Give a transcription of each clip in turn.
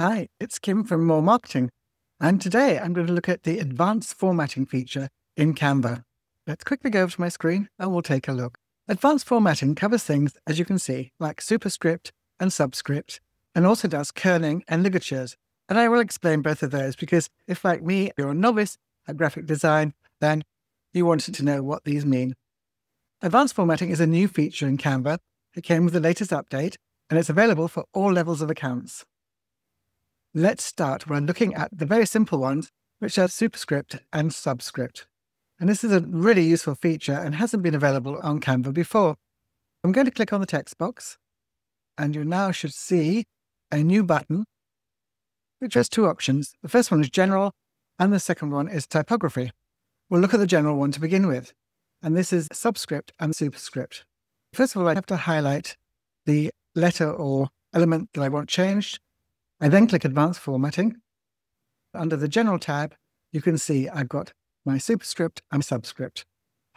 Hi, it's Kim from Morr Marketing. And today I'm going to look at the advanced formatting feature in Canva. Let's quickly go over to my screen and we'll take a look. Advanced formatting covers things, as you can see, like superscript and subscript, and also does kerning and ligatures. And I will explain both of those because if, like me, you're a novice at graphic design, then you wanted to know what these mean. Advanced formatting is a new feature in Canva. It came with the latest update, and it's available for all levels of accounts. Let's start by looking at the very simple ones, which are superscript and subscript. And this is a really useful feature and hasn't been available on Canva before. I'm going to click on the text box, and you now should see a new button, which has two options. The first one is general, and the second one is typography. We'll look at the general one to begin with, and this is subscript and superscript. First of all, I have to highlight the letter or element that I want changed, I then click Advanced Formatting. Under the General tab, you can see I've got my superscript and subscript.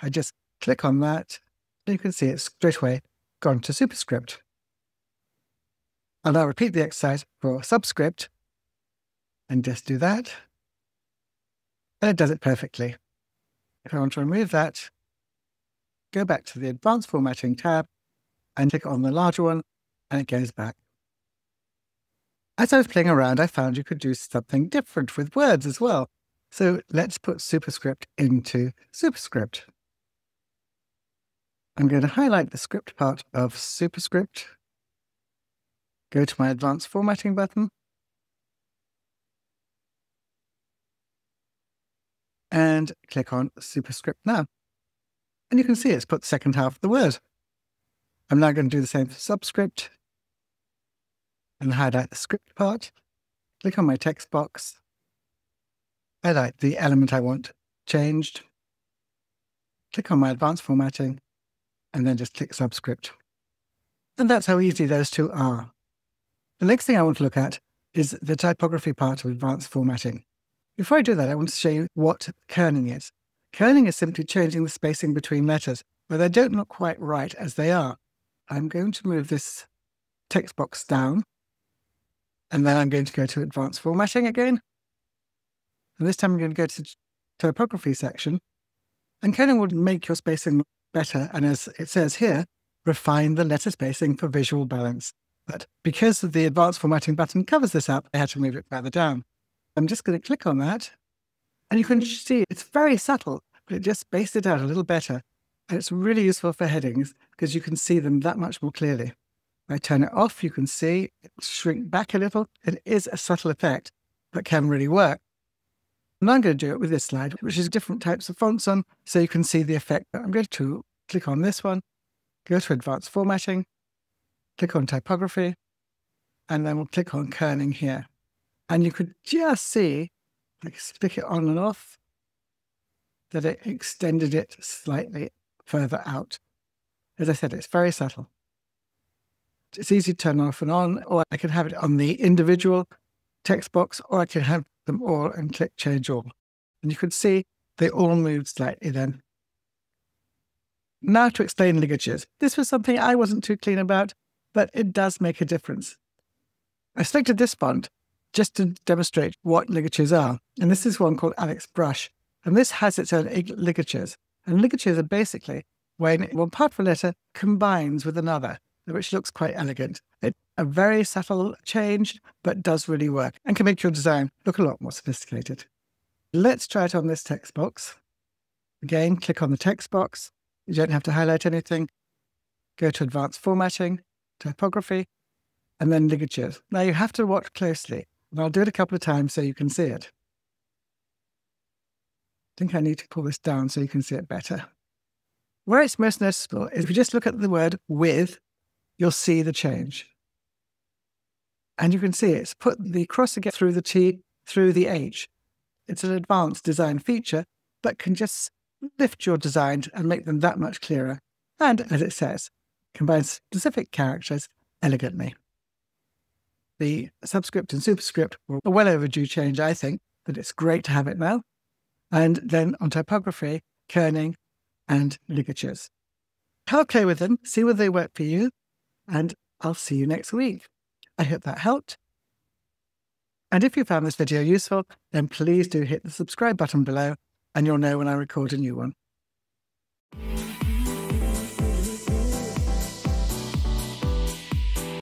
I just click on that, and you can see it's straight away gone to superscript. I'll now repeat the exercise for subscript and just do that. And it does it perfectly. If I want to remove that, go back to the Advanced Formatting tab and click on the larger one, and it goes back. As I was playing around, I found you could do something different with words as well. So let's put superscript into superscript. I'm going to highlight the script part of superscript, go to my advanced formatting button, and click on superscript now. And you can see it's put the second half of the word. I'm now going to do the same for subscript and highlight the script part. Click on my text box. Highlight the element I want changed. Click on my advanced formatting and then just click subscript. And that's how easy those two are. The next thing I want to look at is the typography part of advanced formatting. Before I do that, I want to show you what kerning is. Kerning is simply changing the spacing between letters where they don't look quite right as they are. I'm going to move this text box down and then I'm going to go to advanced formatting again. And this time I'm going to go to typography section. And kerning will make your spacing better. And as it says here, refine the letter spacing for visual balance. But because the advanced formatting button covers this up, I had to move it further down. I'm just going to click on that. And you can see it's very subtle, but it just spaced it out a little better. And it's really useful for headings because you can see them that much more clearly. I turn it off, you can see it shrink back a little. It is a subtle effect, but can really work. And I'm going to do it with this slide, which is different types of fonts on, so you can see the effect. I'm going to click on this one, go to advanced formatting, click on typography, and then we'll click on kerning here. And you could just see, like stick it on and off, that it extended it slightly further out. As I said, it's very subtle. It's easy to turn off and on, or I can have it on the individual text box, or I can have them all and click change all. And you can see they all move slightly then. Now to explain ligatures. This was something I wasn't too clean about, but it does make a difference. I selected this font just to demonstrate what ligatures are. And this is one called Alex Brush. And this has its own ligatures. And ligatures are basically when one part of a letter combines with another which looks quite elegant. It's a very subtle change, but does really work and can make your design look a lot more sophisticated. Let's try it on this text box. Again, click on the text box. You don't have to highlight anything. Go to advanced formatting, typography, and then ligatures. Now you have to watch closely, and I'll do it a couple of times so you can see it. I think I need to pull this down so you can see it better. Where it's most noticeable is if you just look at the word with you'll see the change. And you can see it's put the cross again through the T, through the H. It's an advanced design feature, but can just lift your designs and make them that much clearer. And as it says, combines specific characters elegantly. The subscript and superscript were a well overdue change, I think, but it's great to have it now. And then on typography, kerning, and ligatures. Play with them, see whether they work for you, and I'll see you next week. I hope that helped. And if you found this video useful, then please do hit the subscribe button below and you'll know when I record a new one.